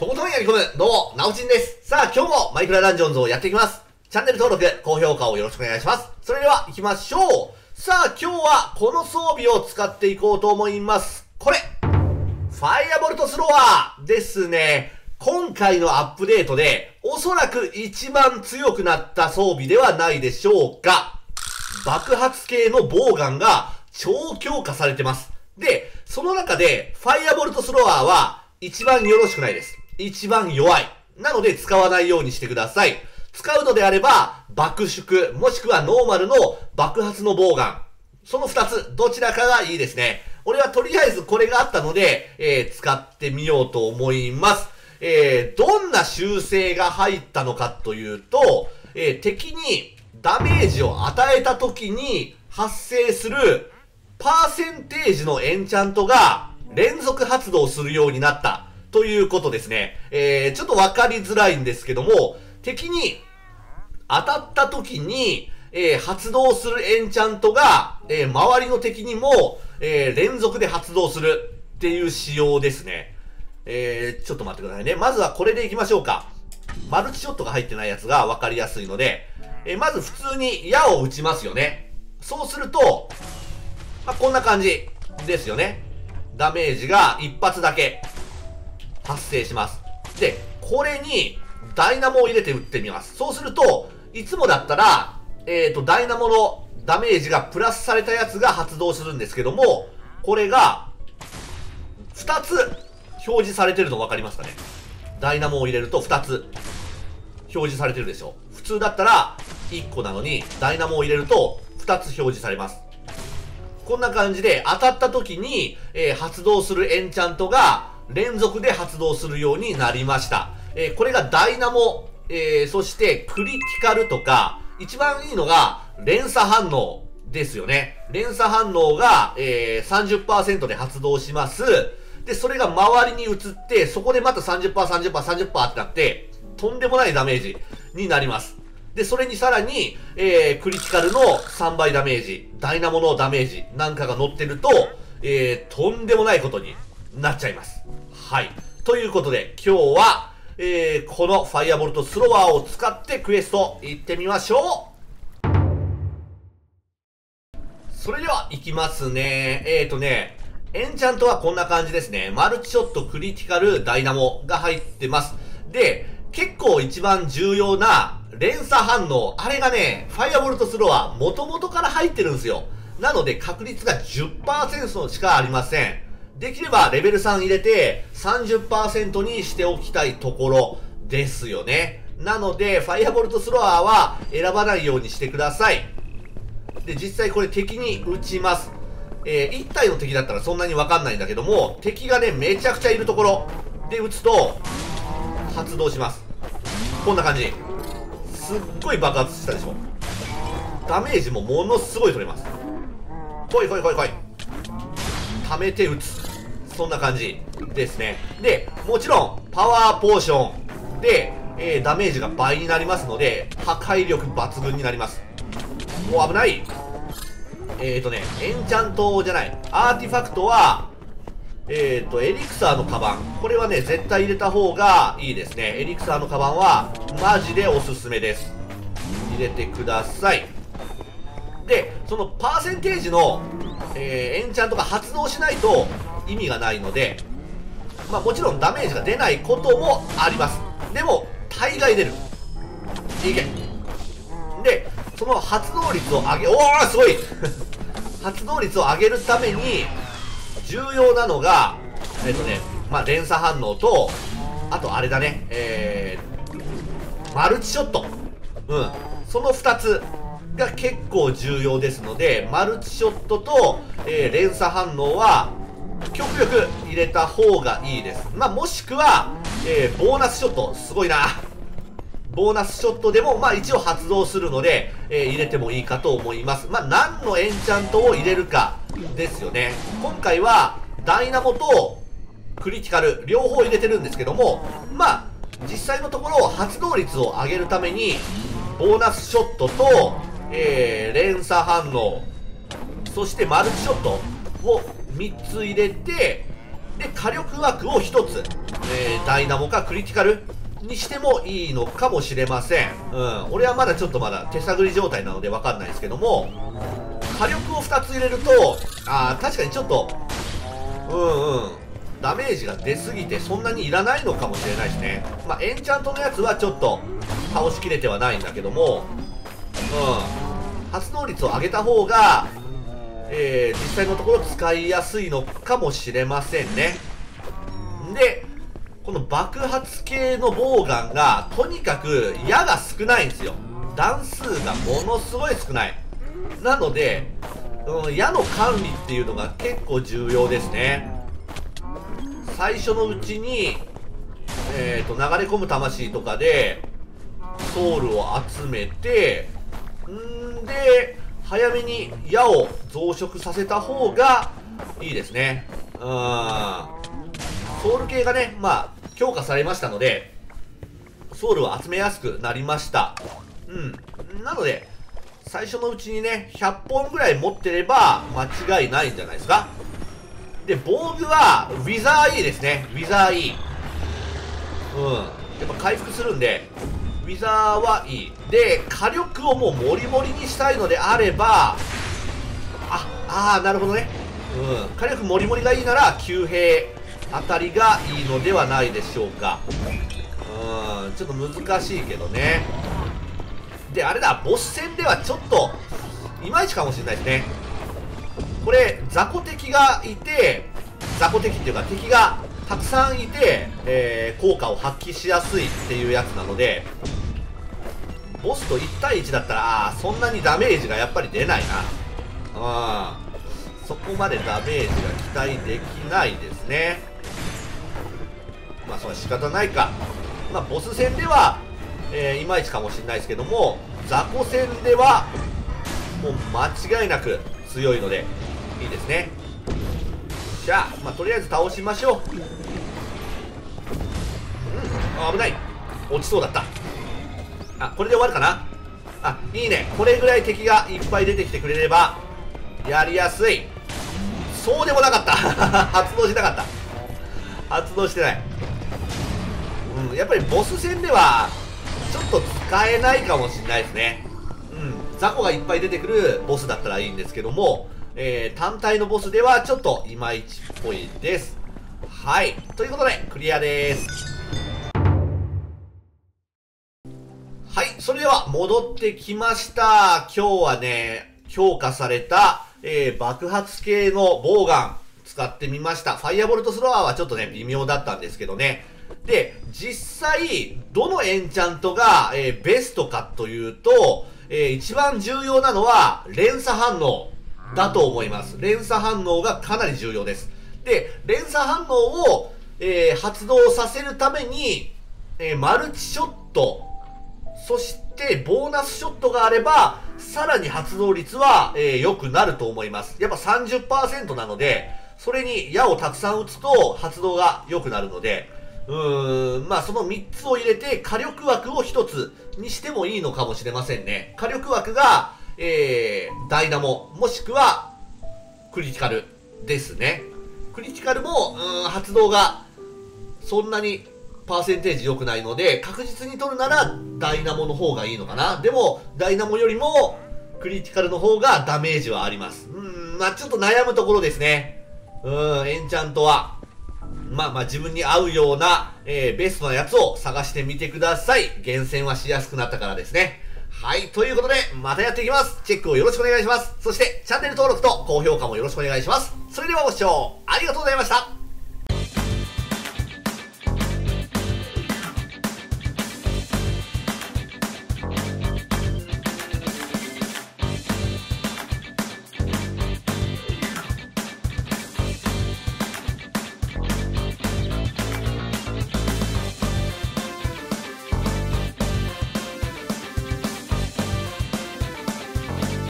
とことんやり込む、どうも、なおちんです。さあ、今日もマイクラダンジョンズをやっていきます。チャンネル登録、高評価をよろしくお願いします。それでは、行きましょう。さあ、今日はこの装備を使っていこうと思います。これファイアボルトスロワーですね。今回のアップデートで、おそらく一番強くなった装備ではないでしょうか。爆発系のボウガンが超強化されてます。で、その中で、ファイアボルトスロワーは一番よろしくないです。一番弱い。なので使わないようにしてください。使うのであれば、爆縮、もしくはノーマルの爆発のボウガン。その二つ、どちらかがいいですね。俺はとりあえずこれがあったので、えー、使ってみようと思います。えー、どんな修正が入ったのかというと、えー、敵にダメージを与えた時に発生するパーセンテージのエンチャントが連続発動するようになったということですね。えー、ちょっとわかりづらいんですけども、敵に当たった時に、えー、発動するエンチャントが、えー、周りの敵にも、えー、連続で発動するっていう仕様ですね。えー、ちょっと待ってくださいね。まずはこれでいきましょうか。マルチショットが入ってないやつが分かりやすいので、えー、まず普通に矢を打ちますよね。そうすると、まあ、こんな感じですよね。ダメージが一発だけ発生します。で、これにダイナモを入れて撃ってみます。そうすると、いつもだったら、えっ、ー、と、ダイナモのダメージがプラスされたやつが発動するんですけども、これが、2つ表示されてるの分かりますかね？ダイナモを入れると2つ表示されてるでしょ？普通だったら1個なのに、ダイナモを入れると2つ表示されます。こんな感じで当たった時に、えー、発動するエンチャントが連続で発動するようになりました。えー、これがダイナモ、えー、そしてクリティカルとか、一番いいのが連鎖反応ですよね。連鎖反応が、えー、30%で発動します。で、それが周りに移って、そこでまた30%、30%、30%ってなって、とんでもないダメージになります。で、それにさらに、えー、クリティカルの3倍ダメージ、ダイナモのダメージなんかが乗ってると、えー、とんでもないことになっちゃいます。はい。ということで、今日は、えー、このファイアボルトスロワーを使ってクエスト行ってみましょうそれでは行きますね。えーとね、エンチャントはこんな感じですね。マルチショット、クリティカル、ダイナモが入ってます。で、結構一番重要な連鎖反応、あれがね、ファイアボルトスロワー元々から入ってるんですよ。なので確率が10%しかありません。できればレベル3入れて30%にしておきたいところですよね。なので、ファイアボルトスロワーは選ばないようにしてください。で、実際これ敵に撃ちます。えー、1体の敵だったらそんなにわかんないんだけども、敵がね、めちゃくちゃいるところで撃つと、発動します。こんな感じ。すっごい爆発したでしょ。ダメージもものすごい取れます。来い来い来い来い。溜めて撃つ。そんな感じですね。で、もちろん、パワーポーションで、えー、ダメージが倍になりますので、破壊力抜群になります。お、危ないえーとね、エンチャントじゃない、アーティファクトは、えーと、エリクサーのカバン。これはね、絶対入れた方がいいですね。エリクサーのカバンは、マジでおすすめです。入れてください。で、そのパーセンテージの、えー、エンチャントが発動しないと意味がないので、まあもちろんダメージが出ないこともあります。でも、大概出る。いけ。で、その発動率を上げ、おーすごい 発動率を上げるために、重要なのが、えっ、とね、まあ、連鎖反応と、あとあれだね、えー、マルチショット。うん。その2つが結構重要ですので、マルチショットと、えー、連鎖反応は、極力入れた方がいいです。まあ、もしくは、えー、ボーナスショット、すごいな。ボーナスショットでも、まあ一応発動するので、えー、入れてもいいかと思います。まあ何のエンチャントを入れるかですよね。今回は、ダイナモとクリティカル、両方入れてるんですけども、まあ、実際のところ発動率を上げるために、ボーナスショットと、えー、連鎖反応、そしてマルチショットを3つ入れて、で、火力枠を1つえー、ダイナモかクリティカルにしてもいいのかもしれません。うん。俺はまだちょっとまだ手探り状態なのでわかんないですけども、火力を2つ入れると、あー、確かにちょっと、うんうん。ダメージが出すぎてそんなにいらないのかもしれないですね。まあ、エンチャントのやつはちょっと倒しきれてはないんだけども、うん。発動率を上げた方が、えー、実際のところ使いやすいのかもしれませんね。で、この爆発系のボウガンが、とにかく矢が少ないんですよ。段数がものすごい少ない。なので、うん、矢の管理っていうのが結構重要ですね。最初のうちに、えーと、流れ込む魂とかで、ソウルを集めて、んで、早めに矢を増殖させた方がいいですね。うん。ソウル系がね、まあ、強化されましたので、ソウルを集めやすくなりました。うん。なので、最初のうちにね、100本ぐらい持ってれば間違いないんじゃないですか。で、防具は、ウィザー E ですね。ウィザー E。うん。やっぱ回復するんで、ウィザーはいい。で、火力をもうモリモリにしたいのであれば、あ、あー、なるほどね。うん。火力モリモリがいいなら、旧兵あたりがいいのではないでしょうか。うん、ちょっと難しいけどね。で、あれだ、ボス戦ではちょっと、いまいちかもしれないですね。これ、雑魚敵がいて、雑魚敵っていうか敵がたくさんいて、えー、効果を発揮しやすいっていうやつなので、ボスと1対1だったら、そんなにダメージがやっぱり出ないな。うん。そこまでダメージが期待できないですね。まあ、それは仕方ないか。まあ、ボス戦では、えー、いまいちかもしれないですけども、雑魚戦では、もう間違いなく強いので、いいですね。じゃあ、まあ、とりあえず倒しましょう。うん、危ない。落ちそうだった。あ、これで終わるかな？あ、いいね。これぐらい敵がいっぱい出てきてくれれば、やりやすい。そうでもなかった。発動しなかった。発動してない。うん、やっぱりボス戦では、ちょっと使えないかもしれないですね。うん、雑魚がいっぱい出てくるボスだったらいいんですけども、えー、単体のボスではちょっといまいちっぽいです。はい。ということで、クリアです。それでは、戻ってきました。今日はね、強化された、えー、爆発系のボウガン使ってみました。ファイアボルトスロアはちょっとね、微妙だったんですけどね。で、実際、どのエンチャントが、えー、ベストかというと、えー、一番重要なのは、連鎖反応だと思います。連鎖反応がかなり重要です。で、連鎖反応を、えー、発動させるために、えマルチショット、そしてボーナスショットがあれば、さらに発動率は、え良くなると思います。やっぱ30%なので、それに矢をたくさん撃つと発動が良くなるので、うーん、まあその3つを入れて火力枠を1つにしてもいいのかもしれませんね。火力枠が、えー、ダイナモ、もしくはクリティカルですね。クリティカルも、うん、発動がそんなにパーセンテージ良くないので、確実に取るならダイナモの方がいいのかな。でも、ダイナモよりもクリティカルの方がダメージはあります。うん、まあちょっと悩むところですね。うん、エンチャントは。まあまあ自分に合うような、えー、ベストなやつを探してみてください。厳選はしやすくなったからですね。はい。ということで、またやっていきます。チェックをよろしくお願いします。そして、チャンネル登録と高評価もよろしくお願いします。それではご視聴ありがとうございました。